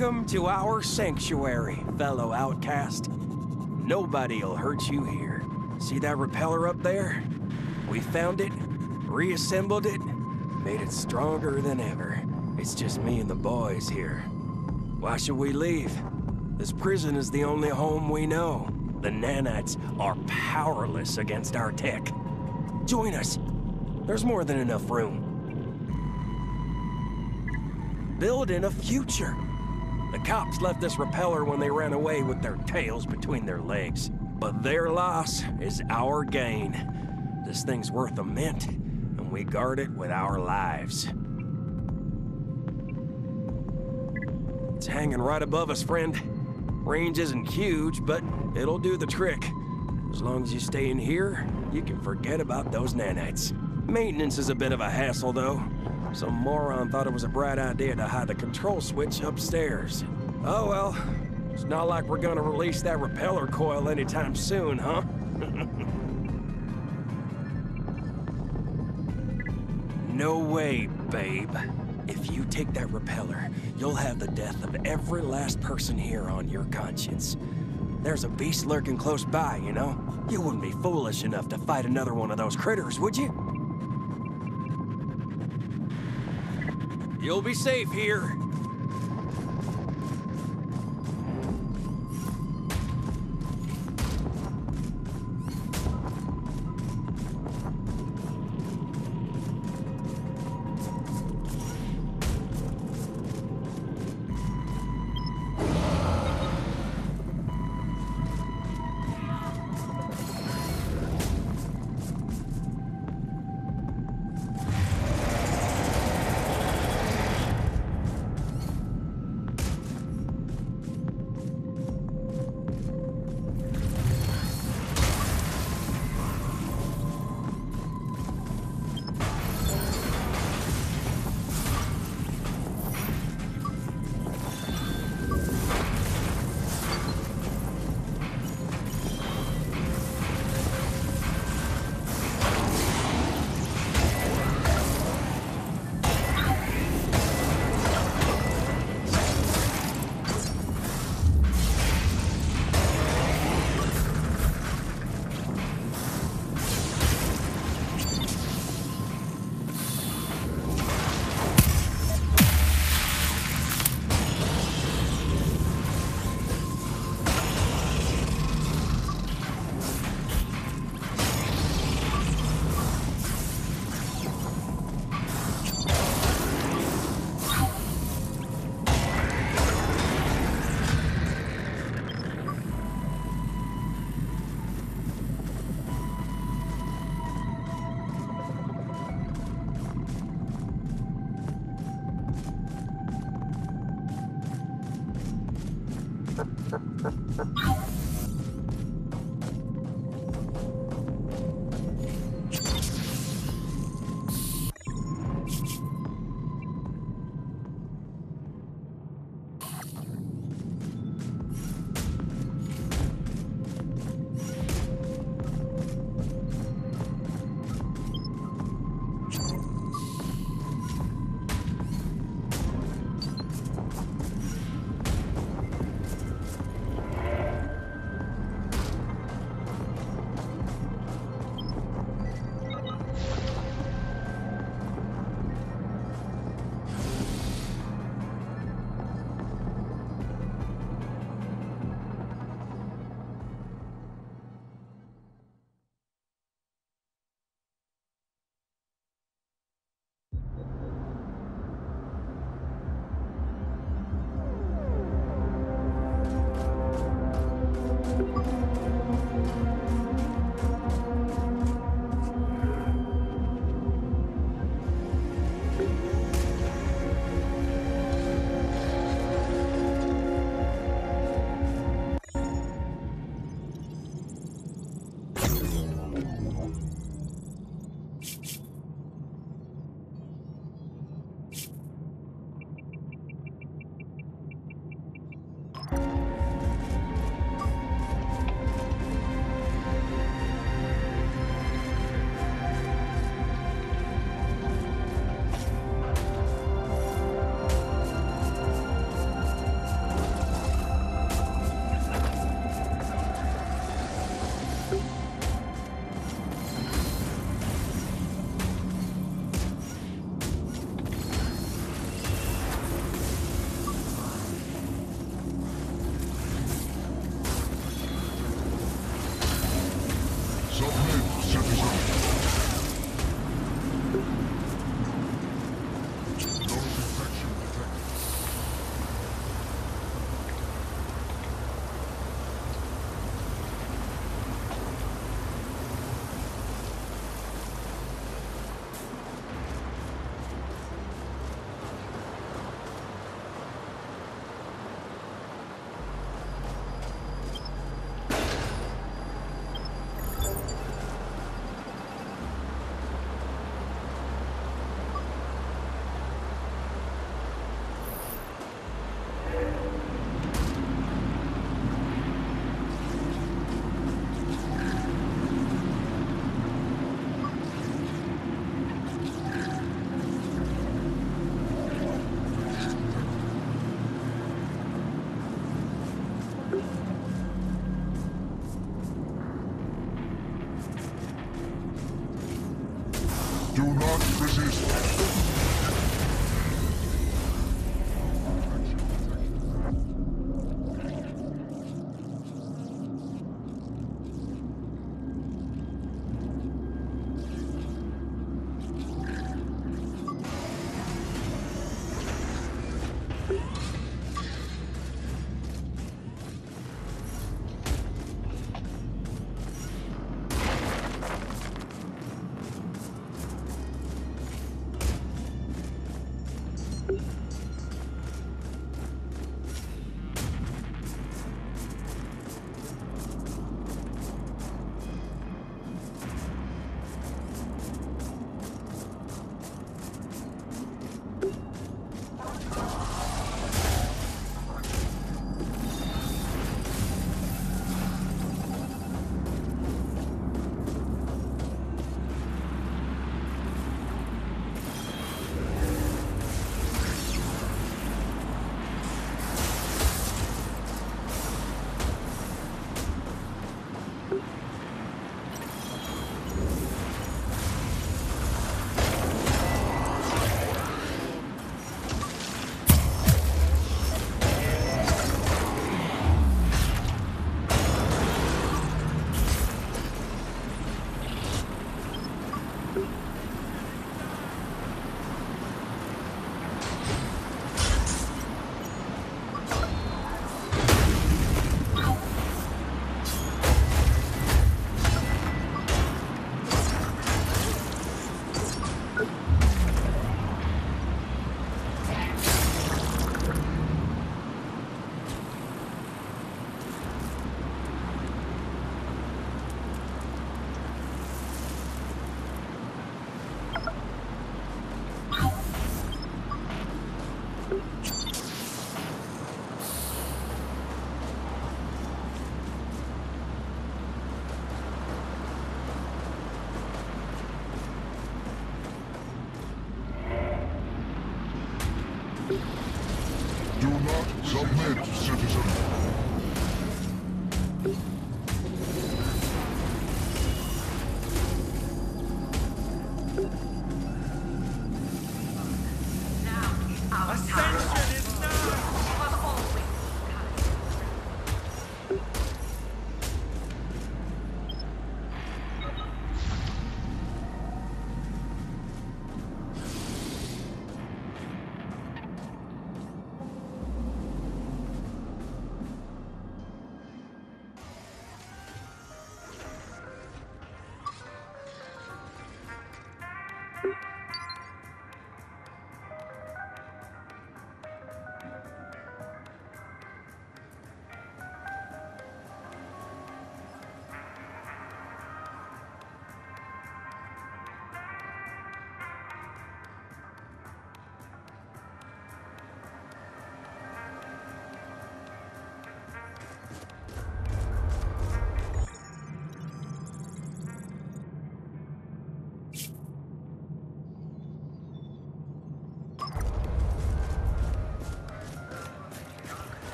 Welcome to our sanctuary, fellow outcast. Nobody'll hurt you here. See that repeller up there? We found it, reassembled it, made it stronger than ever. It's just me and the boys here. Why should we leave? This prison is the only home we know. The nanites are powerless against our tech. Join us. There's more than enough room. Build in a future. The cops left this repeller when they ran away with their tails between their legs. But their loss is our gain. This thing's worth a mint, and we guard it with our lives. It's hanging right above us, friend. Range isn't huge, but it'll do the trick. As long as you stay in here, you can forget about those nanites. Maintenance is a bit of a hassle, though. Some moron thought it was a bright idea to hide the control switch upstairs. Oh well, it's not like we're gonna release that repeller coil anytime soon, huh? no way, babe. If you take that repeller, you'll have the death of every last person here on your conscience. There's a beast lurking close by, you know? You wouldn't be foolish enough to fight another one of those critters, would you? You'll be safe here.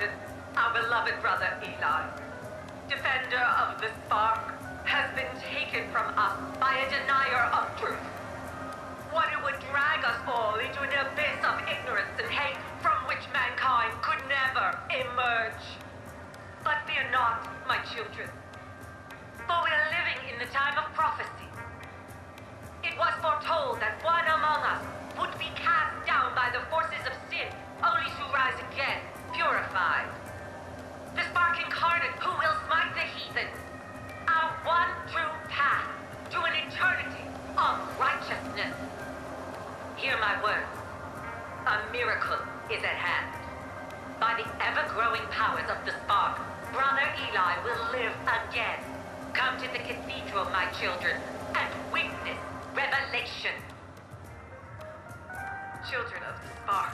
Our beloved brother Eli, defender of the spark, has been taken from us by a denier of truth. One who would drag us all into an abyss of ignorance and hate from which mankind could never emerge. But fear not, my children. For we are living in the time of prophecy. It was foretold that one among us would be cast down by the forces of sin, only to rise again, purified. The spark incarnate who will smite the heathen. Our one true path to an eternity of righteousness. Hear my words. A miracle is at hand. By the ever-growing powers of the spark, Brother Eli will live again. Come to the cathedral, my children, and witness revelation. Children of the spark,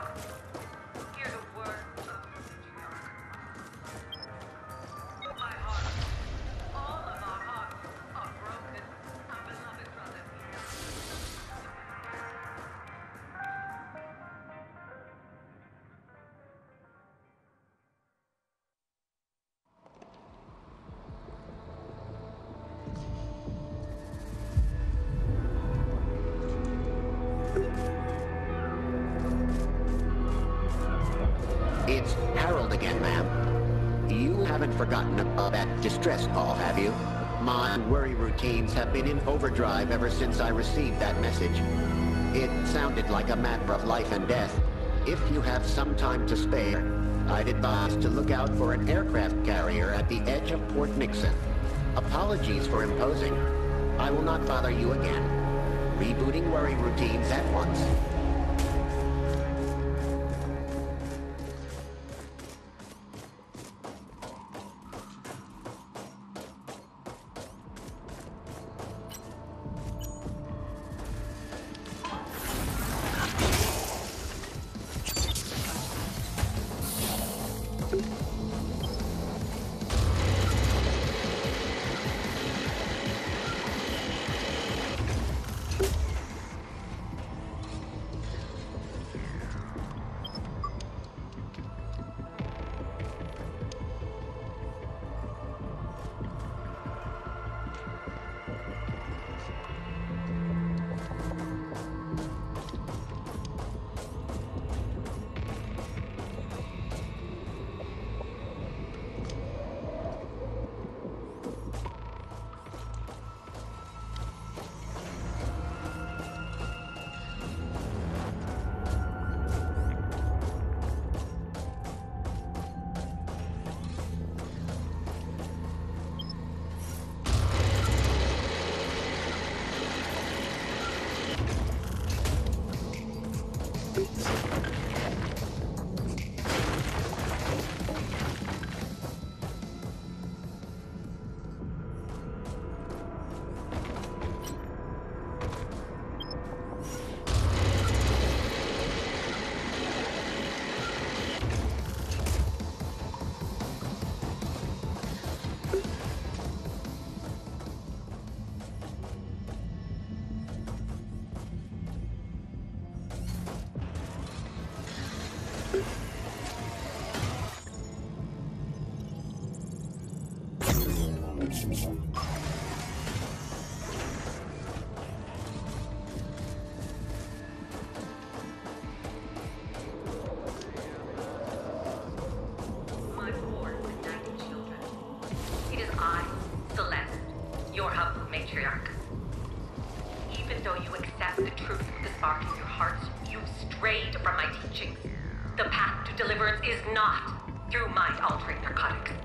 that distress call, have you? My worry routines have been in overdrive ever since I received that message. It sounded like a matter of life and death. If you have some time to spare, I'd advise to look out for an aircraft carrier at the edge of Port Nixon. Apologies for imposing. I will not bother you again. Rebooting worry routines at once.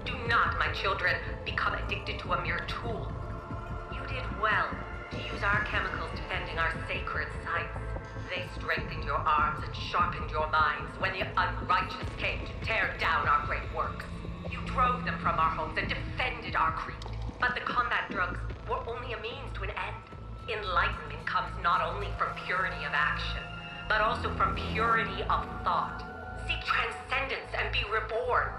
Do not, my children, become addicted to a mere tool. You did well to use our chemicals defending our sacred sites. They strengthened your arms and sharpened your minds when the unrighteous came to tear down our great works. You drove them from our homes and defended our creed. But the combat drugs were only a means to an end. Enlightenment comes not only from purity of action, but also from purity of thought. Seek transcendence and be reborn.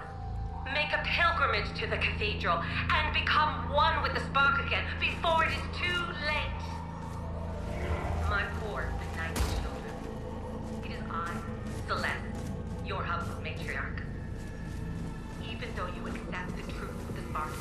Make a pilgrimage to the cathedral and become one with the spark again before it is too late. My poor benighted children. It is I, Celeste, your humble matriarch. Even though you accept the truth of the spark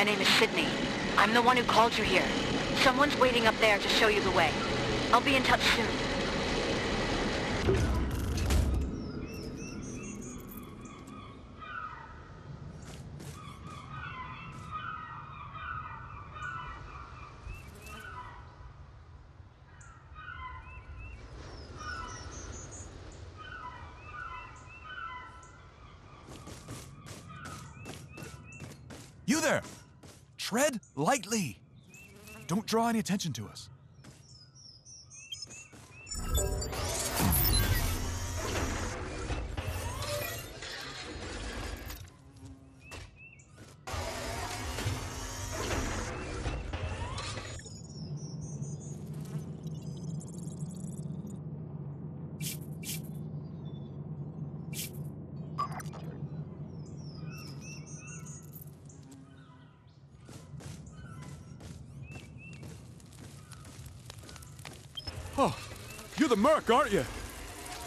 My name is Sydney. I'm the one who called you here. Someone's waiting up there to show you the way. I'll be in touch soon. You there! Tread lightly! Don't draw any attention to us. Merc, aren't you?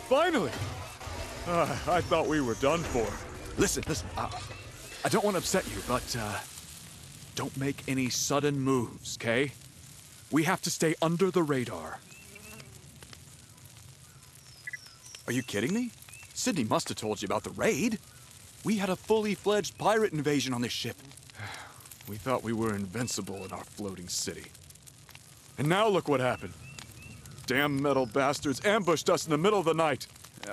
Finally! Uh, I thought we were done for. Listen, listen. Uh, I don't want to upset you, but uh, don't make any sudden moves, okay? We have to stay under the radar. Are you kidding me? Sydney must have told you about the raid. We had a fully fledged pirate invasion on this ship. We thought we were invincible in our floating city. And now look what happened. Damn metal bastards ambushed us in the middle of the night.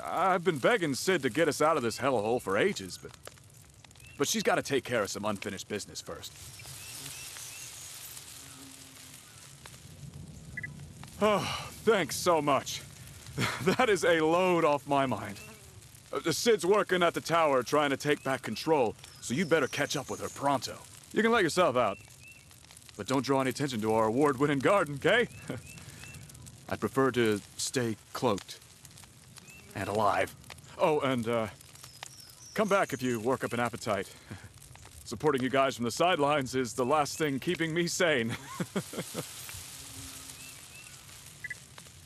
I've been begging Sid to get us out of this hellhole for ages, but... But she's got to take care of some unfinished business first. Oh, thanks so much. That is a load off my mind. Uh, Sid's working at the tower trying to take back control, so you better catch up with her pronto. You can let yourself out. But don't draw any attention to our award-winning garden, okay? I'd prefer to stay cloaked. And alive. Oh, and, uh, come back if you work up an appetite. Supporting you guys from the sidelines is the last thing keeping me sane.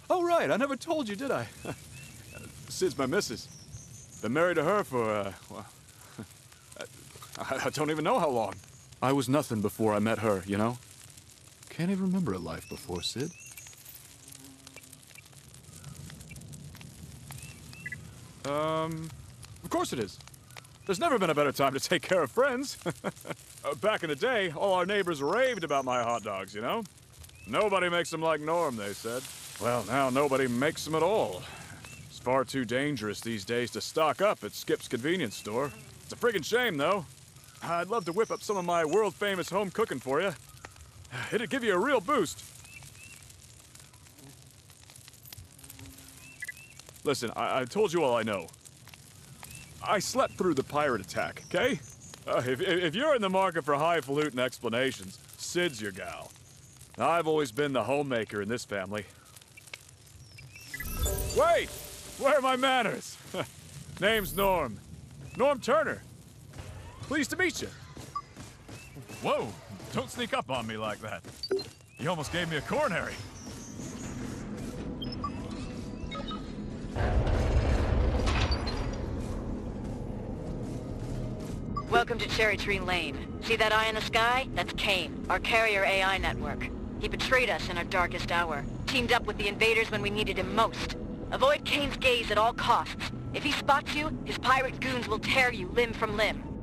oh, right, I never told you, did I? Sid's my missus. Been married to her for, uh, well, I, I don't even know how long. I was nothing before I met her, you know? Can't even remember a life before, Sid. Um, of course it is. There's never been a better time to take care of friends. uh, back in the day, all our neighbors raved about my hot dogs, you know? Nobody makes them like Norm, they said. Well, now nobody makes them at all. It's far too dangerous these days to stock up at Skip's convenience store. It's a friggin' shame, though. I'd love to whip up some of my world-famous home cooking for you. It'd give you a real boost. Listen, I, I told you all I know. I slept through the pirate attack, okay? Uh, if, if you're in the market for highfalutin explanations, Sid's your gal. I've always been the homemaker in this family. Wait! Where are my manners? Name's Norm. Norm Turner. Pleased to meet you. Whoa! Don't sneak up on me like that. You almost gave me a coronary. Welcome to Cherry Tree Lane. See that eye in the sky? That's Kane, our carrier AI network. He betrayed us in our darkest hour. Teamed up with the invaders when we needed him most. Avoid Kane's gaze at all costs. If he spots you, his pirate goons will tear you limb from limb.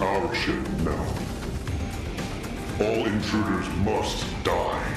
Our ship now. All intruders must die.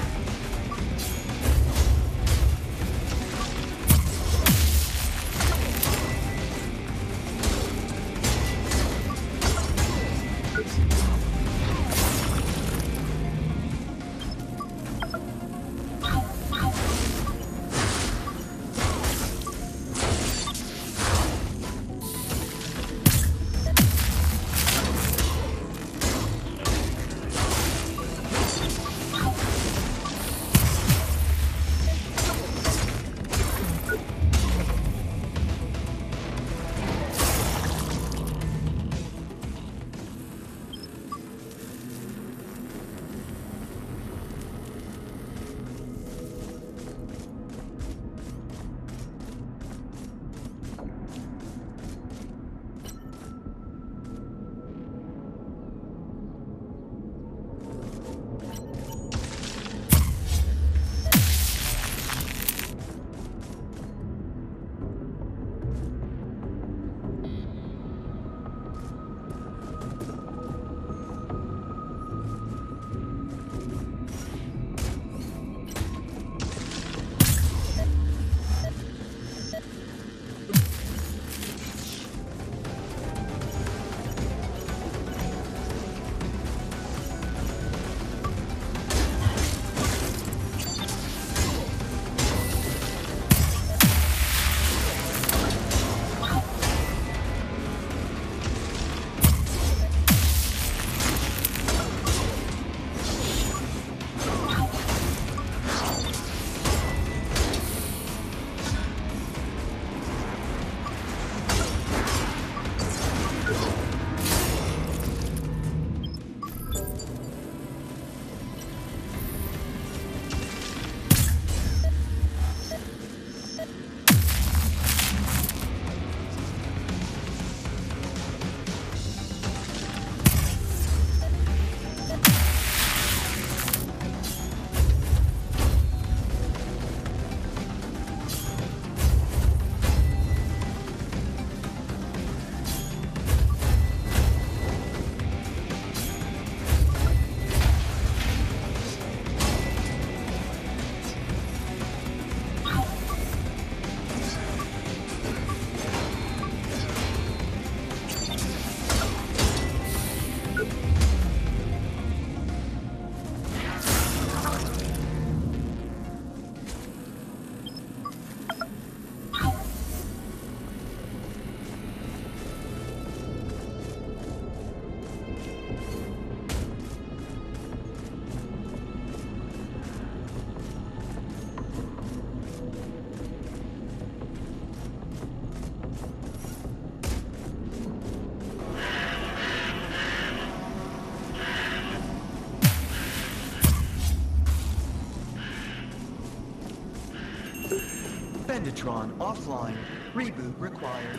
Benditron offline. Reboot required.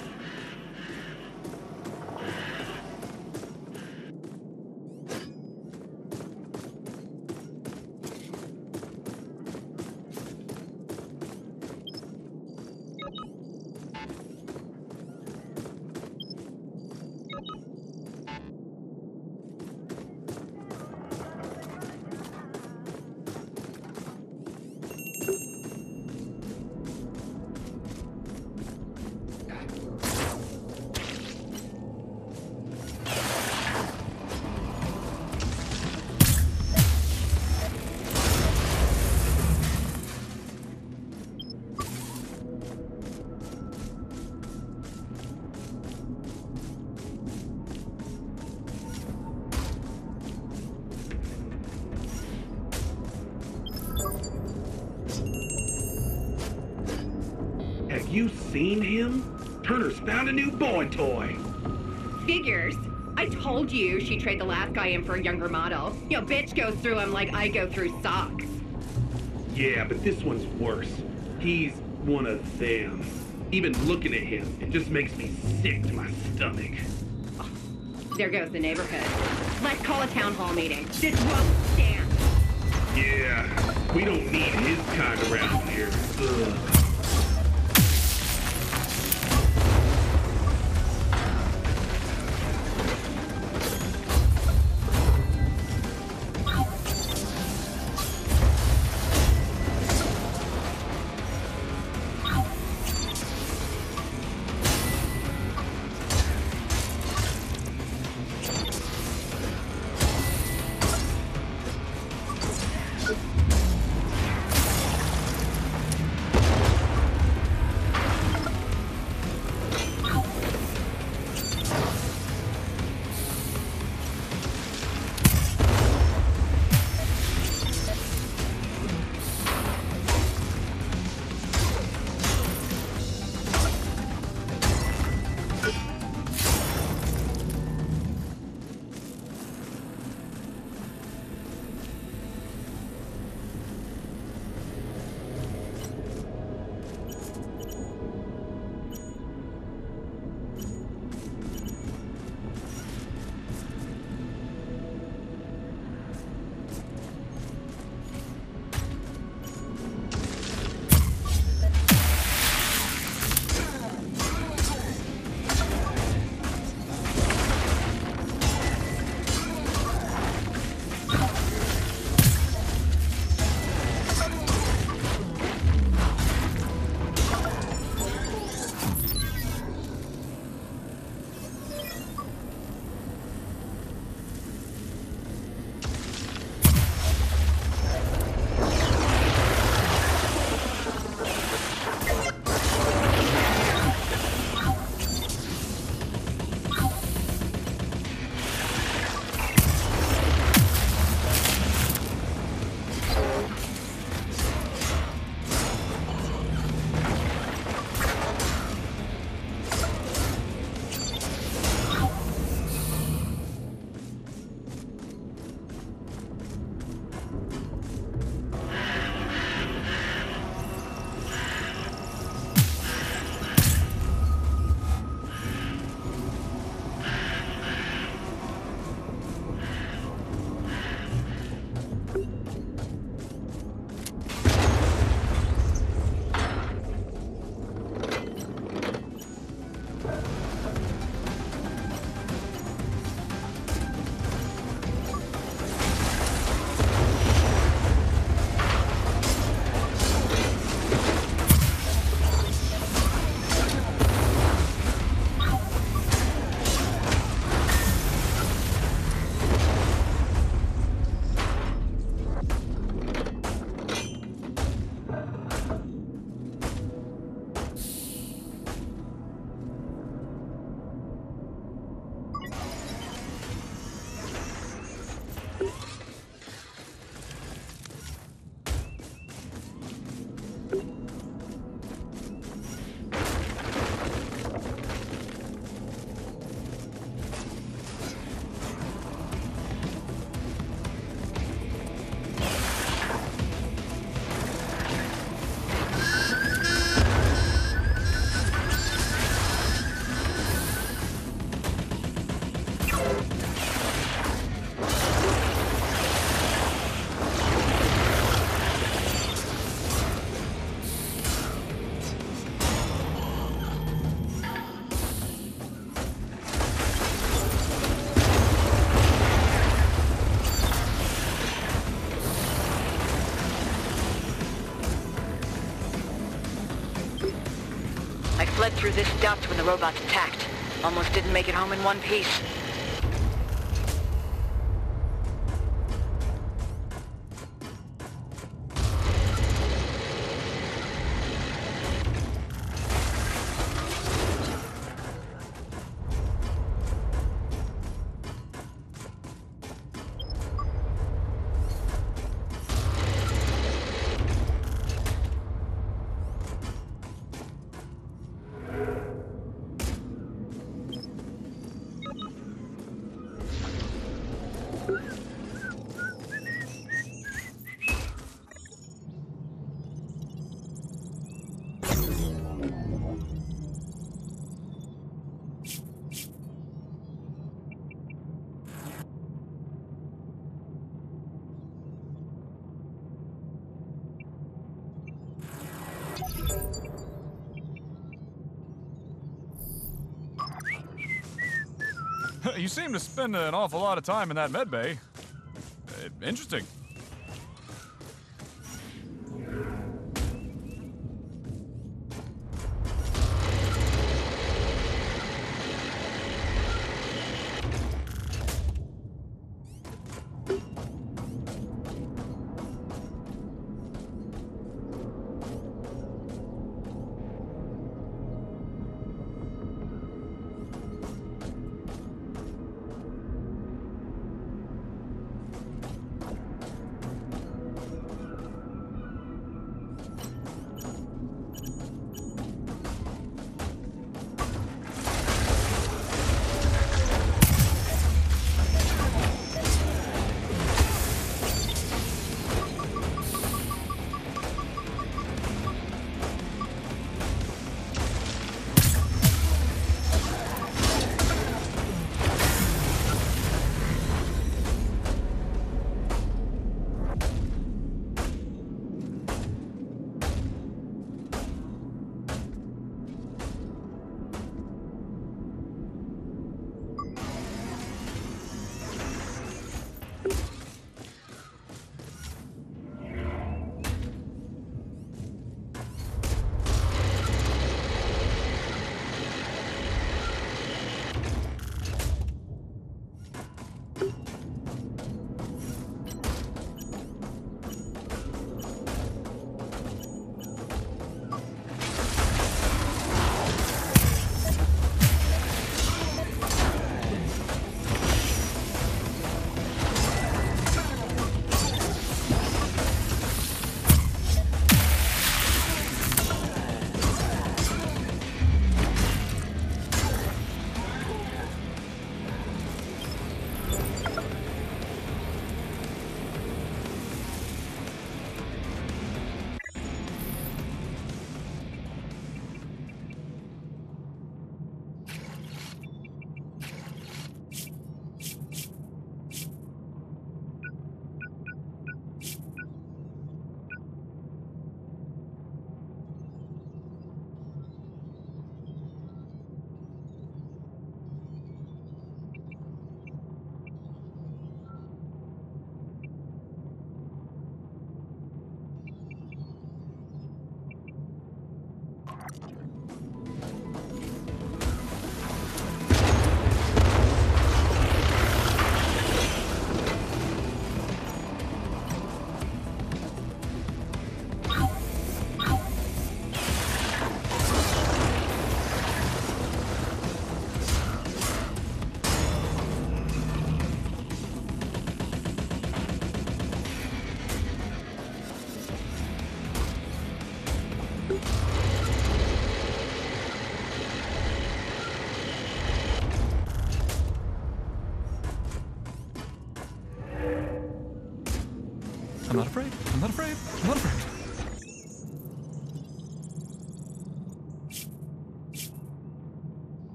Boy toy. Figures. I told you she'd trade the last guy in for a younger model. Yo, bitch goes through him like I go through socks. Yeah, but this one's worse. He's one of them. Even looking at him, it just makes me sick to my stomach. There goes the neighborhood. Let's call a town hall meeting. This won't stand. Yeah, we don't need his kind around here. Ugh. Through this duct when the robots attacked. Almost didn't make it home in one piece. You seem to spend an awful lot of time in that med bay. Uh, interesting.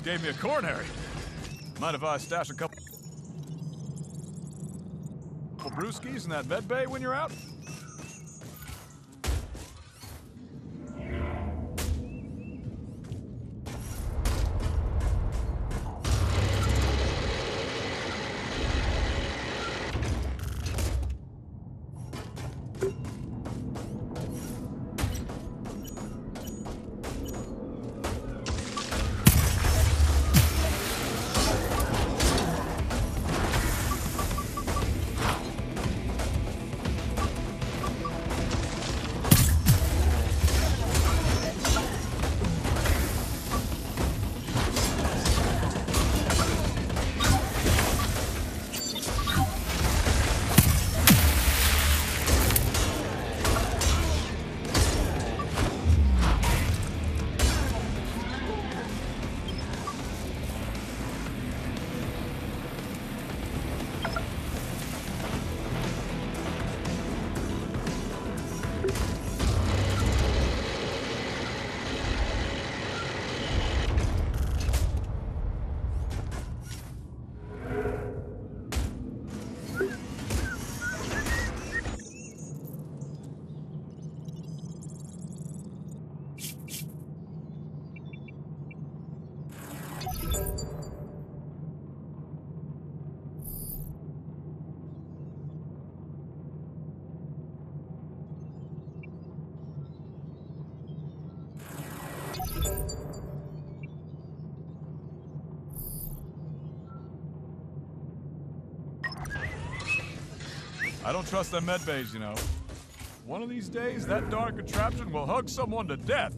Almost gave me a coronary. Mind if I stash a couple, couple brewskis in that med bay when you're out? I don't trust them med bays, you know. One of these days, that dark contraption will hug someone to death.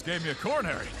Almost gave me a coronary.